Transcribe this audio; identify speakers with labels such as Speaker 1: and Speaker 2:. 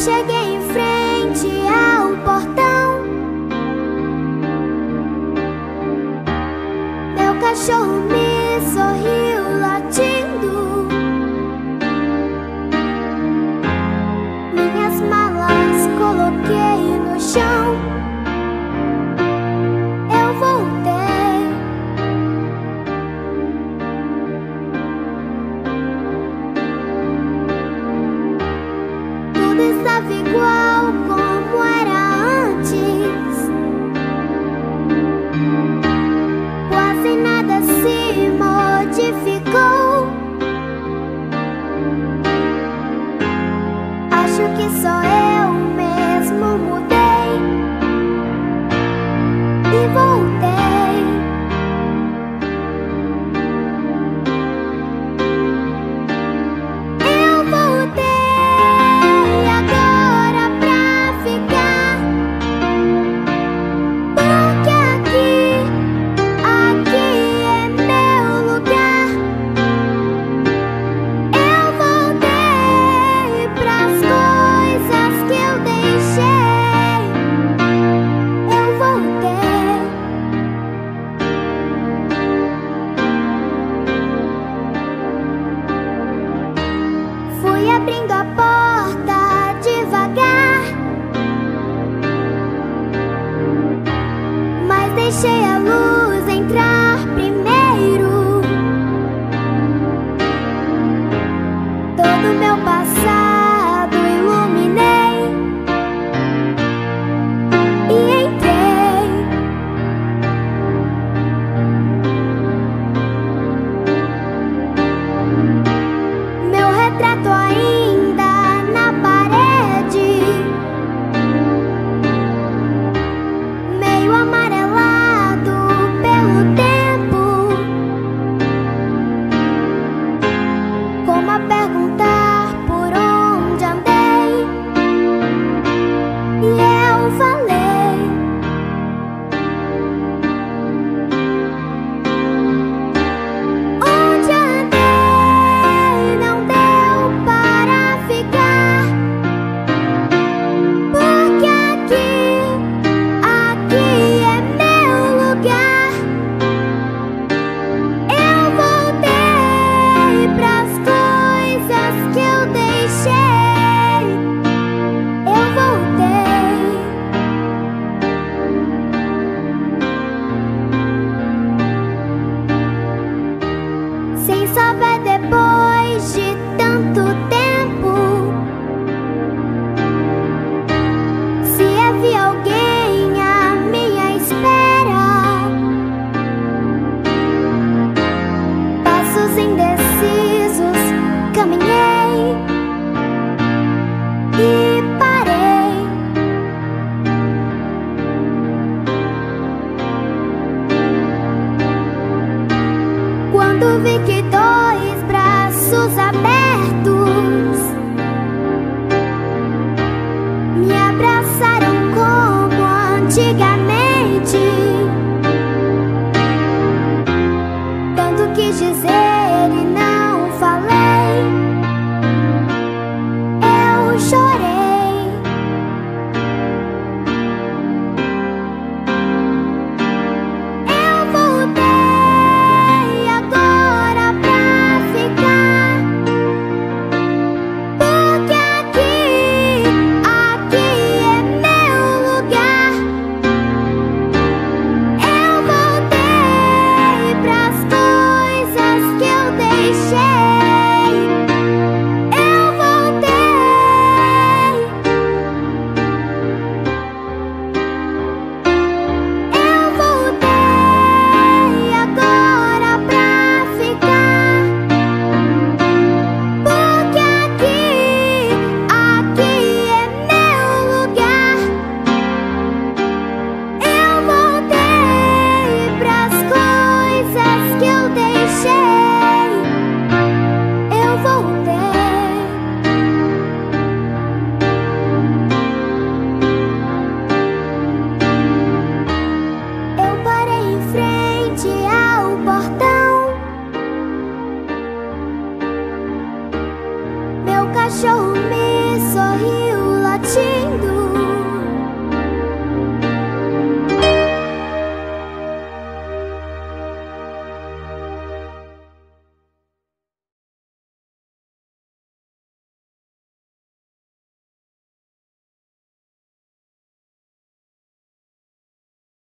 Speaker 1: cheguei em frente ao portão. Meu cachorro me sorriu. quis dizer. 心。